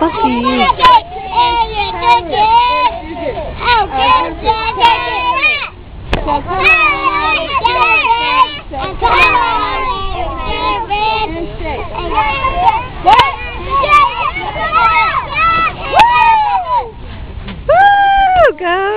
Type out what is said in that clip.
Bakayım. Woo, guys.